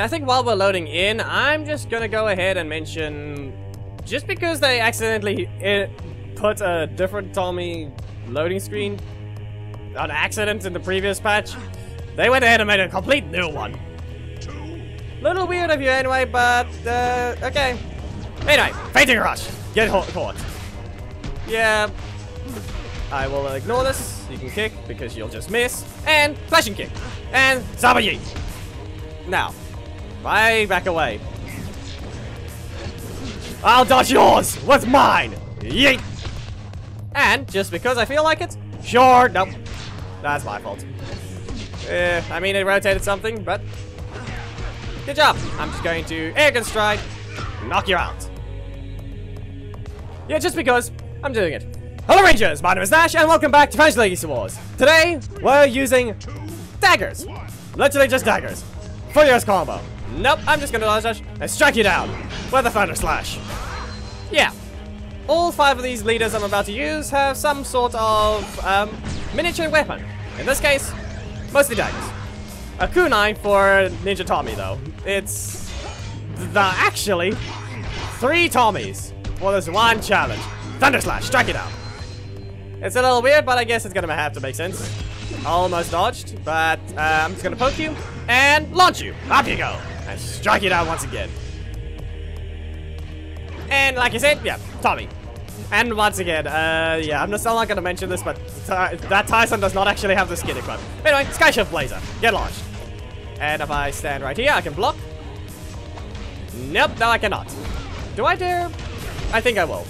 I think while we're loading in, I'm just gonna go ahead and mention, just because they accidentally put a different Tommy loading screen on accident in the previous patch, they went ahead and made a complete new one. Little weird of you anyway, but, uh, okay. Anyway, fainting rush. Get caught. Yeah. I will ignore this. You can kick because you'll just miss. And flashing kick. And Saba. Now, I back away. I'll dodge yours What's mine. Yeet. And just because I feel like it, sure, nope. That's my fault. Eh, I mean, it rotated something, but good job. I'm just going to air gun strike, knock you out. Yeah, just because I'm doing it. Hello Rangers, my name is Nash, and welcome back to Fantasy Legacy Wars. Today, we're using daggers. Literally just daggers. Furious combo. Nope, I'm just gonna dash and strike you down with a Thunder Slash. Yeah. All five of these leaders I'm about to use have some sort of um, miniature weapon. In this case, mostly daggers. A kunai for Ninja Tommy though. It's the actually three Tommies for this one challenge. Thunder Slash, strike it down. It's a little weird, but I guess it's gonna have to make sense. Almost dodged, but uh, I'm just gonna poke you and launch you. Up you go. And strike it out once again. And like I said, yeah, Tommy. And once again, uh, yeah, I'm still not gonna mention this, but that Tyson does not actually have the skin equipped. Anyway, Skyshift Blazer, get launched. And if I stand right here, I can block. Nope, no I cannot. Do I dare? I think I will.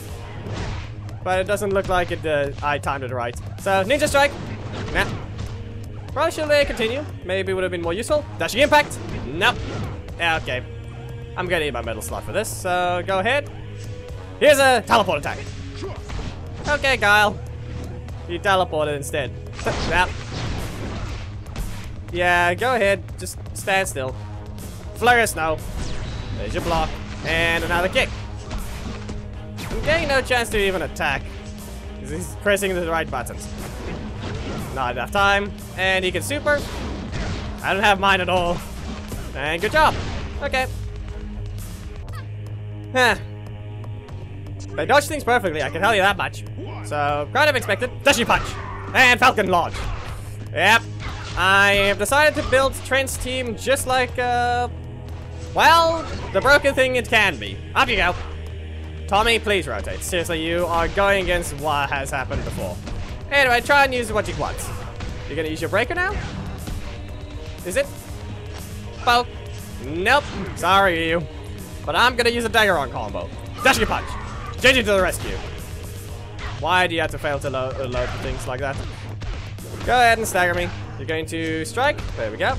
But it doesn't look like it, uh, I timed it right. So, Ninja Strike. Nah. Probably should let continue. Maybe would have been more useful. Dashing Impact. Nope. Yeah, okay. I'm gonna need my metal slot for this, so go ahead. Here's a teleport attack. Okay, Guile. You teleported instead. Yep. Yeah, go ahead. Just stand still. Flurry of snow. There's your block. And another kick. I'm getting no chance to even attack. Because he's pressing the right buttons. Not enough time. And he can super. I don't have mine at all. And good job. Okay. Huh. They dodge things perfectly, I can tell you that much. So, kind of expected. Dashing Punch! And Falcon Launch. Yep. I have decided to build Trent's team just like, uh... Well, the broken thing it can be. Up you go. Tommy, please rotate. Seriously, you are going against what has happened before. Anyway, try and use what you want. You're gonna use your breaker now? Is it? Poke. Nope. Sorry, you. But I'm gonna use a Daggeron combo. Dashing Punch. JJ to the rescue. Why do you have to fail to lo uh, load things like that? Go ahead and stagger me. You're going to strike. There we go.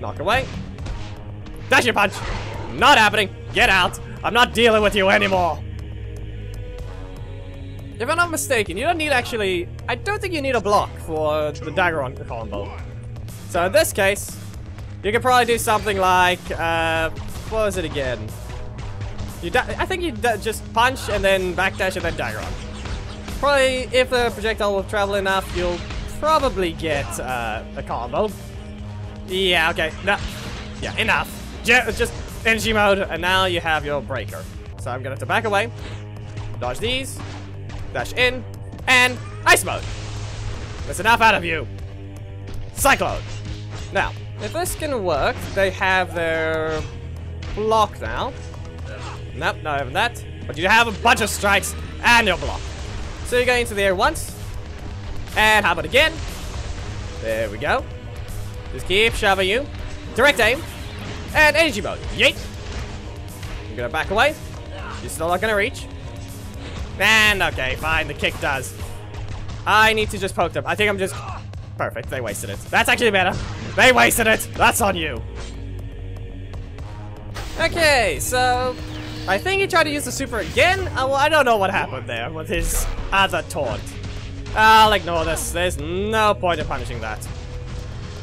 Knock away. Dashing Punch. Not happening. Get out. I'm not dealing with you anymore. If I'm not mistaken, you don't need actually... I don't think you need a block for the dagger Daggeron combo. So in this case, you could probably do something like... Uh, what was it again? You I think you just punch and then backdash and then Daggeron. Probably, if the projectile will travel enough, you'll probably get uh, a combo. Yeah, okay. No. Yeah, enough. Just energy mode, and now you have your breaker. So I'm gonna have to back away, dodge these, dash in, and ice mode. That's enough out of you. Cyclone. Now, if this can work, they have their block now. Nope, not even that. But you have a bunch of strikes and your block. So you go into the air once. And how about again? There we go. Just keep shoving you. Direct aim. And energy mode. Yeet. I'm gonna back away. You're still not gonna reach. And okay, fine. The kick does. I need to just poke them. I think I'm just... Perfect. They wasted it. That's actually better. They wasted it. That's on you. Okay, so... I think he tried to use the super again. Uh, well, I don't know what happened there with his other taunt. I'll ignore this. There's no point in punishing that.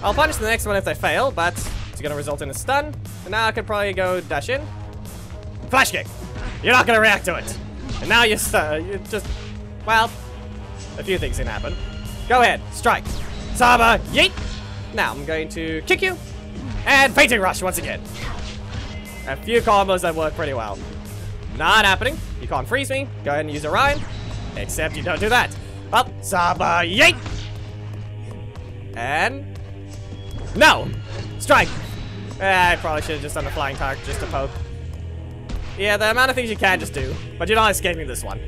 I'll punish the next one if they fail, but it's gonna result in a stun. And now I could probably go dash in. Flash kick. You're not gonna react to it. And now you're, you just, well, a few things can happen. Go ahead, strike. Saba, yeet. Now I'm going to kick you. And Fainting Rush once again. A few combos that work pretty well. Not happening. You can't freeze me. Go ahead and use Orion. Except you don't do that. Up, Saba, yeet! And... No! Strike! Eh, I probably should have just done the flying target just to poke. Yeah, the amount of things you can just do, but you're not escaping this one.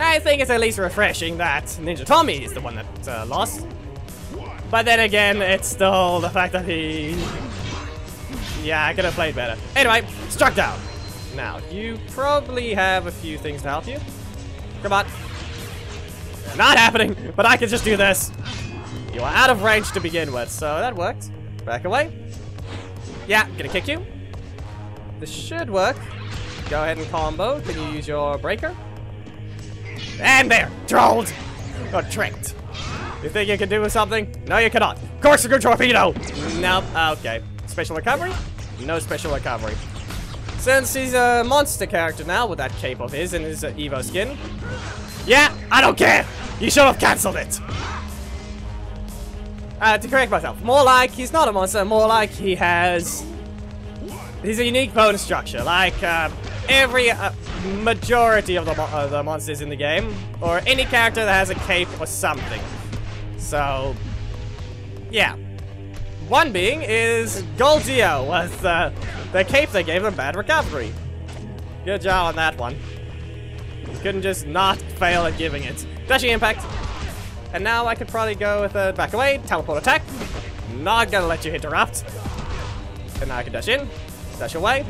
I think it's at least refreshing that Ninja Tommy is the one that uh, lost. But then again, it's still the fact that he... Yeah, I could have played better. Anyway, struck down. Now, you probably have a few things to help you. Come on. Not happening, but I can just do this. You are out of range to begin with, so that worked. Back away. Yeah, gonna kick you. This should work. Go ahead and combo. Can you use your breaker? And there! Trolled! Got tricked. You think you can do something? No, you cannot. Corkscrew torpedo! Nope. Okay. Special recovery? No special recovery. Since he's a monster character now with that cape of his and his uh, Evo skin. Yeah, I don't care! You should have cancelled it! Uh, to correct myself, more like he's not a monster, more like he has... He's a unique bonus structure, like uh, every uh, majority of the, mo uh, the monsters in the game, or any character that has a cape or something. So, yeah. One being is Goldio with uh, the cape that gave him bad recovery. Good job on that one. Couldn't just not fail at giving it. Dashing impact. And now I could probably go with a back away, teleport attack. Not gonna let you interrupt. And now I can dash in, dash away,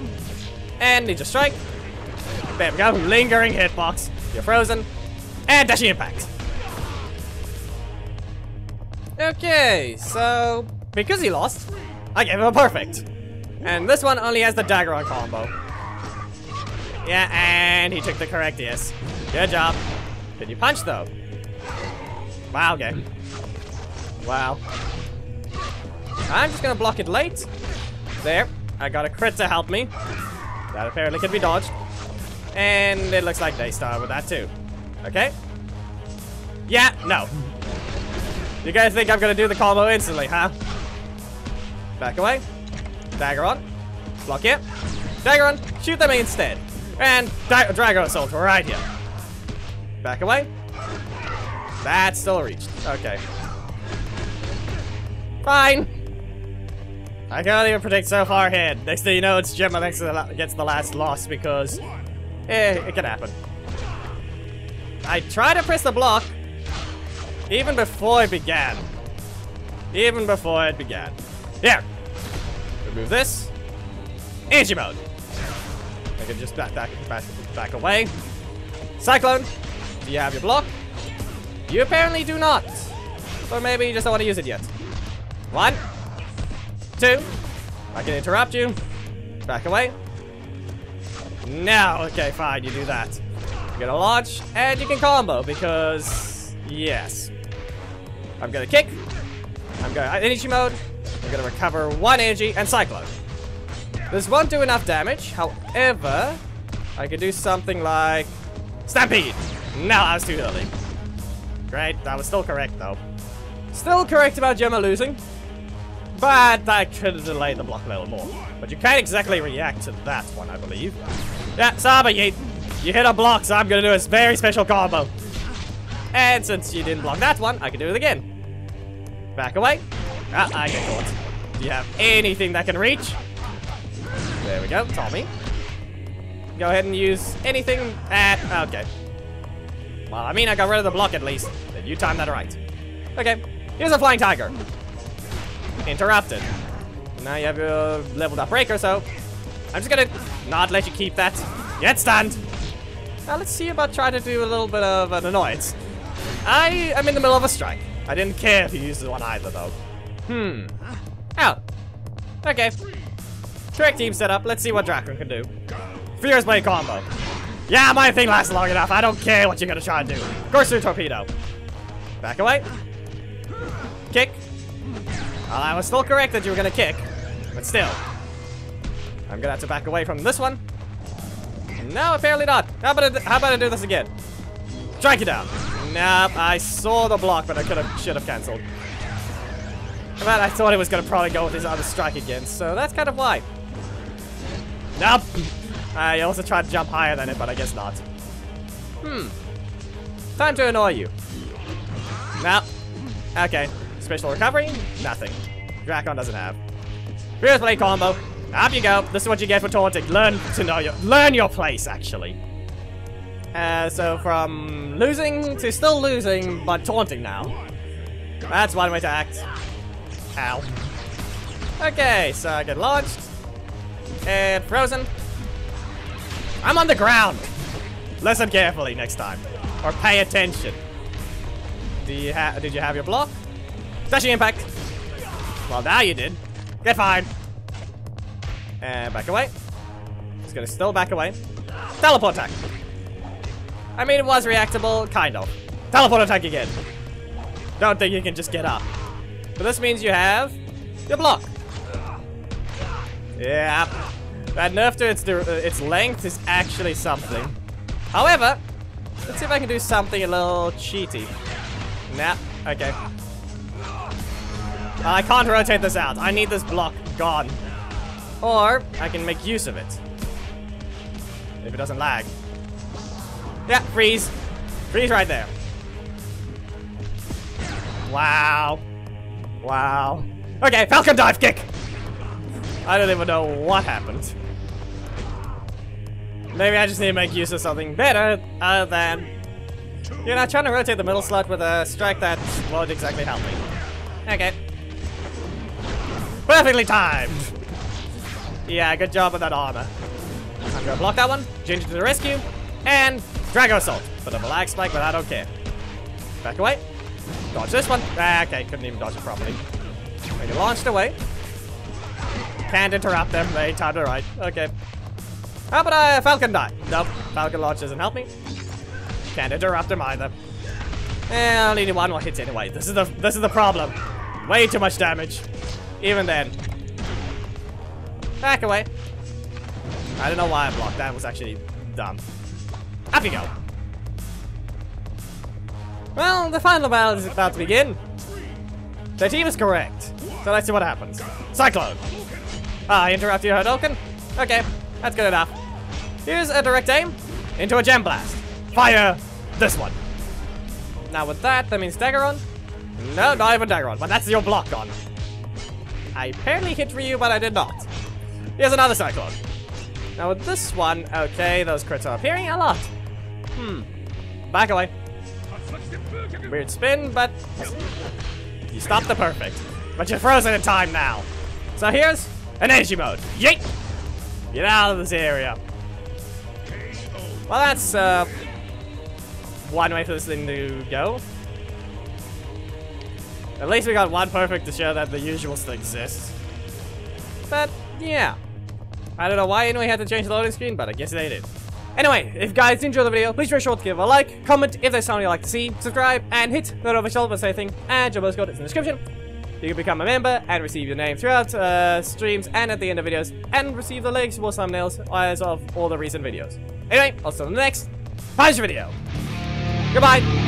and ninja strike. There we go, lingering hitbox. You're frozen, and dashing impact. Okay, so because he lost, I gave him a perfect. And this one only has the dagger on combo. Yeah, and he took the correct yes. Good job. Can you punch though? Wow, game. Wow. I'm just gonna block it late. There. I got a crit to help me. That apparently could be dodged. And it looks like they start with that too. Okay. Yeah, no. You guys think I'm gonna do the combo instantly, huh? Back away. Dagger on. Block it. Dagger on. Shoot them instead. And Drago Assault right here. Back away. That's still reached. Okay. Fine. I can't even predict so far ahead. Next thing you know, it's Gemma next gets the last loss because, eh, it can happen. I tried to press the block even before it began. Even before it began. Here. Remove this. energy mode. I can just back, back, back, back away. Cyclone. Do you have your block? You apparently do not. Or maybe you just don't want to use it yet. One. Two. I can interrupt you. Back away. Now, okay, fine, you do that. You're gonna launch, and you can combo, because, yes. I'm gonna kick. I'm going energy mode. I'm gonna recover one energy and cyclone. This won't do enough damage, however, I could do something like Stampede. No, I was too early. Great, that was still correct though. Still correct about Gemma losing. But I could delayed the block a little more. But you can't exactly react to that one, I believe. Yeah, Saba, you, you hit a block, so I'm gonna do a very special combo. And since you didn't block that one, I can do it again. Back away. Ah, I get caught. Do you have anything that can reach? There we go, Tommy. Go ahead and use anything Ah, Okay. Well, I mean, I got rid of the block at least. Then you timed that right. Okay, here's a Flying Tiger. Interrupted. Now you have your leveled up breaker, so I'm just gonna not let you keep that. Yet stand! Now let's see about trying to do a little bit of an annoyance. I am in the middle of a strike. I didn't care if he uses one either, though. Hmm. Oh. Okay. Trick team setup. Let's see what Drakkon can do. Fierce Blade combo. Yeah, my thing lasts long enough. I don't care what you're gonna try and do. Corkscrew Torpedo. Back away. Well, I was still correct that you were gonna kick, but still. I'm gonna have to back away from this one. No, apparently not. How about I, how about I do this again? Strike you down. Nope, I saw the block, but I could have should have cancelled. But I thought he was gonna probably go with his other strike again, so that's kind of why. Nope. I also tried to jump higher than it, but I guess not. Hmm. Time to annoy you. No. Okay. Special recovery? Nothing. Drakkon doesn't have. Fierce Blade combo. Up you go. This is what you get for taunting. Learn to know your- learn your place, actually. Uh, so from losing to still losing, but taunting now. That's one way to act. Ow. Okay, so I get launched. And frozen. I'm on the ground. Listen carefully next time. Or pay attention. Do you ha did you have your block? Dashing impact. Well, now you did. Get fine. And back away. Just gonna still back away. Teleport attack. I mean, it was reactable, kind of. Teleport attack again. Don't think you can just get up. But this means you have your block. Yeah. That nerf to its, uh, its length is actually something. However, let's see if I can do something a little cheaty. Nah, okay. I can't rotate this out. I need this block gone. Or, I can make use of it. If it doesn't lag. Yeah, freeze. Freeze right there. Wow. Wow. Okay, Falcon dive kick! I don't even know what happened. Maybe I just need to make use of something better other than... You know, trying to rotate the middle slot with a strike that won't exactly help me. Okay. Perfectly timed! Yeah, good job with that armor. I'm gonna block that one, Ginger to the rescue, and Drago Assault for the Black Spike, but I don't care. Back away. Dodge this one. Ah, okay, couldn't even dodge it properly. You launched away. Can't interrupt them, they timed it right. Okay. How about a Falcon die? Nope, Falcon launch doesn't help me. Can't interrupt him either. Eh, only need one more hit anyway. This is the this is the problem. Way too much damage. Even then. Back away. I don't know why I blocked. That was actually dumb. Up you go. Well, the final battle is about to begin. The team is correct. So let's see what happens. Cyclone. Ah, I interrupt you, Hadouken? Okay, that's good enough. Here's a direct aim into a gem blast. Fire this one. Now with that, that means Daggeron. No, not even Daggeron, but that's your block on. I apparently hit Ryu, but I did not. Here's another Cyclone. Now with this one, okay, those crits are appearing a lot. Hmm. Back away. Weird spin, but you stopped the perfect. But you're frozen in time now. So here's an energy mode. Yeet! Get out of this area. Well, that's uh, one way for this thing to go. At least we got one perfect to show that the usual still exists. But, yeah. I don't know why anyone had to change the loading screen, but I guess they did. Anyway, if you guys enjoyed the video, please be sure to give a like, comment if there's something you'd like to see, subscribe, and hit the notification bell for anything, and your code is in the description. You can become a member and receive your name throughout uh, streams and at the end of videos, and receive the links for thumbnails as of all the recent videos. Anyway, I'll see you in the next Punisher video. Goodbye!